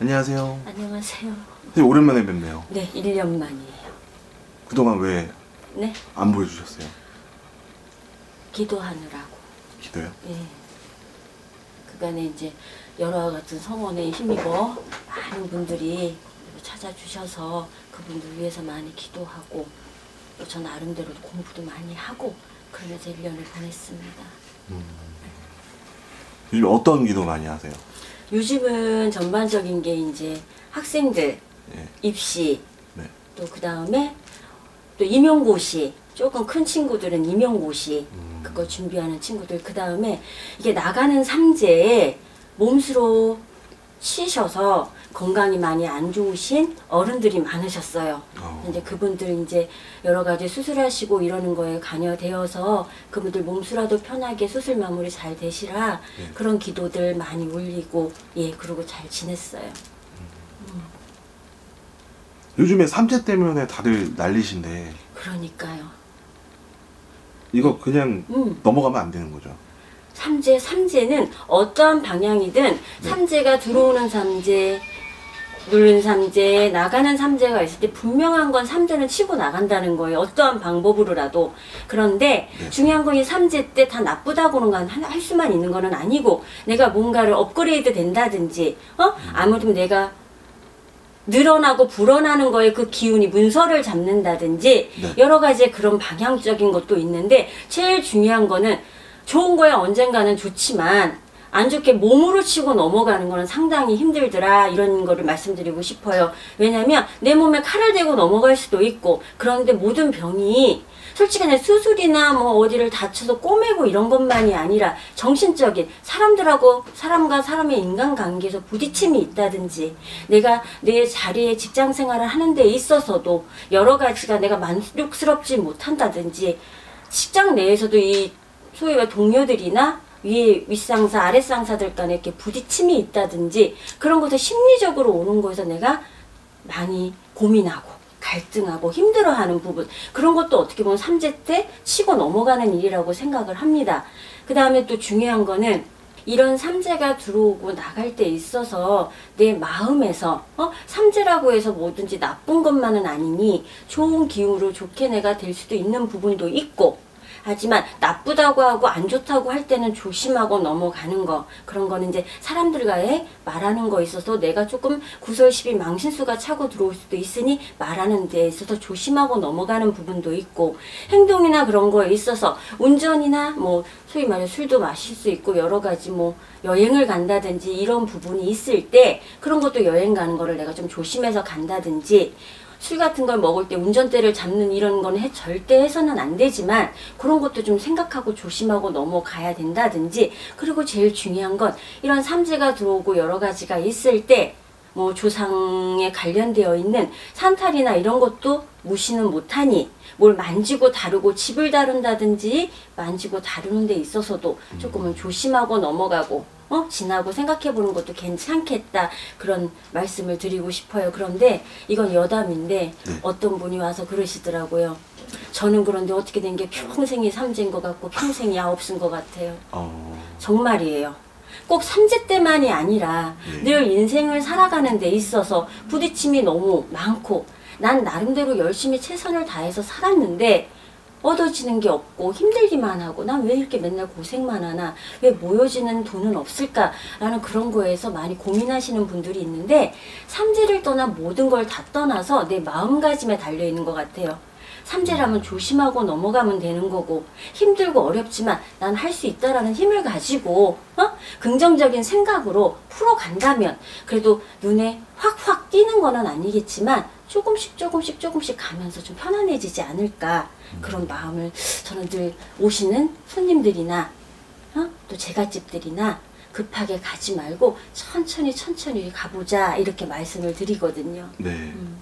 안녕하세요. 안녕하세요. 선생님 오랜만에 뵙네요. 네, 1년 만이에요. 그동안 왜 안 네, 보여주셨어요? 기도하느라고. 기도요? 예. 그간에 이제 여러 같은 성원에 힘입어 많은 분들이 찾아주셔서 그분들 위해서 많이 기도하고 또 저 나름대로 공부도 많이 하고 그러면서 1년을 보냈습니다. 요즘 어떤 기도 많이 하세요? 요즘은 전반적인 게 이제 학생들 예. 입시 네. 또그 다음에 또 임용고시 조금 큰 친구들은 임용고시 음. 그거 준비하는 친구들 그 다음에 이게 나가는 삼재에 몸수로 치셔서 건강이 많이 안 좋으신 어른들이 많으셨어요. 어. 이제 그분들 이제 여러 가지 수술하시고 이러는 거에 관여되어서 그분들 몸수라도 편하게 수술 마무리 잘 되시라 네. 그런 기도들 많이 올리고 예 그러고 잘 지냈어요. 요즘에 삼재 때문에 다들 난리신데 그러니까요. 이거 그냥 음. 넘어가면 안 되는 거죠. 삼재, 삼재는 어떠한 방향이든 삼재가 들어오는 삼재, 누른 삼재, 나가는 삼재가 있을 때 분명한 건 삼재는 치고 나간다는 거예요. 어떠한 방법으로라도. 그런데 네. 중요한 건 이 삼재 때 다 나쁘다고는 한- 할 수만 있는 거는 아니고 내가 뭔가를 업그레이드 된다든지, 어? 아무튼 내가 늘어나고 불어나는 거에 그 기운이 문서를 잡는다든지 네. 여러 가지 그런 방향적인 것도 있는데 제일 중요한 거는 좋은 거야 언젠가는 좋지만 안 좋게 몸으로 치고 넘어가는 거는 상당히 힘들더라 이런 거를 말씀드리고 싶어요. 왜냐면 내 몸에 칼을 대고 넘어갈 수도 있고 그런데 모든 병이 솔직히 내 수술이나 뭐 어디를 다쳐서 꼬매고 이런 것만이 아니라 정신적인 사람들하고 사람과 사람의 인간관계에서 부딪힘이 있다든지 내가 내 자리에 직장 생활을 하는 데 있어서도 여러 가지가 내가 만족스럽지 못한다든지 직장 내에서도 이 소위 말 동료들이나 위에 윗상사 아랫상사들 간에 이렇게 부딪힘이 있다든지 그런 것을 심리적으로 오는 거에서 내가 많이 고민하고 갈등하고 힘들어하는 부분 그런 것도 어떻게 보면 삼재 때 치고 넘어가는 일이라고 생각을 합니다. 그 다음에 또 중요한 거는 이런 삼재가 들어오고 나갈 때 있어서 내 마음에서 어 삼재라고 해서 뭐든지 나쁜 것만은 아니니 좋은 기운으로 좋게 내가 될 수도 있는 부분도 있고 하지만 나쁘다고 하고 안 좋다고 할 때는 조심하고 넘어가는 거. 그런 거는 이제 사람들과의 말하는 거 있어서 내가 조금 구설시비 망신수가 차고 들어올 수도 있으니 말하는 데 있어서 조심하고 넘어가는 부분도 있고 행동이나 그런 거에 있어서 운전이나 뭐 소위 말해 술도 마실 수 있고 여러 가지 뭐 여행을 간다든지 이런 부분이 있을 때 그런 것도 여행 가는 거를 내가 좀 조심해서 간다든지 술 같은 걸 먹을 때 운전대를 잡는 이런 건 해, 절대 해서는 안 되지만 그런 것도 좀 생각하고 조심하고 넘어가야 된다든지. 그리고 제일 중요한 건 이런 삼재가 들어오고 여러 가지가 있을 때 뭐 조상에 관련되어 있는 산탈이나 이런 것도 무시는 못하니 뭘 만지고 다루고 집을 다룬다든지 만지고 다루는 데 있어서도 조금은 조심하고 넘어가고 어 지나고 생각해 보는 것도 괜찮겠다 그런 말씀을 드리고 싶어요. 그런데 이건 여담인데 네. 어떤 분이 와서 그러시더라고요. 저는 그런데 어떻게 된 게 평생이 삼재인 것 같고 평생이 아홉수인 것 같아요. 어. 정말이에요. 꼭 삼재 때만이 아니라 네. 늘 인생을 살아가는 데 있어서 부딪힘이 너무 많고 난 나름대로 열심히 최선을 다해서 살았는데 얻어지는 게 없고 힘들기만 하고 난 왜 이렇게 맨날 고생만 하나 왜 모여지는 돈은 없을까라는 그런 거에서 많이 고민하시는 분들이 있는데 삼재를 떠나 모든 걸 다 떠나서 내 마음가짐에 달려 있는 것 같아요. 삼재라면 조심하고 넘어가면 되는 거고 힘들고 어렵지만 난 할 수 있다라는 힘을 가지고 어? 긍정적인 생각으로 풀어간다면 그래도 눈에 확확 띄는 거는 아니겠지만 조금씩 조금씩 조금씩 가면서 좀 편안해지지 않을까 그런 마음을 저는 늘 오시는 손님들이나 어? 또 제갓집들이나 급하게 가지 말고 천천히 천천히 가보자 이렇게 말씀을 드리거든요. 네. 음.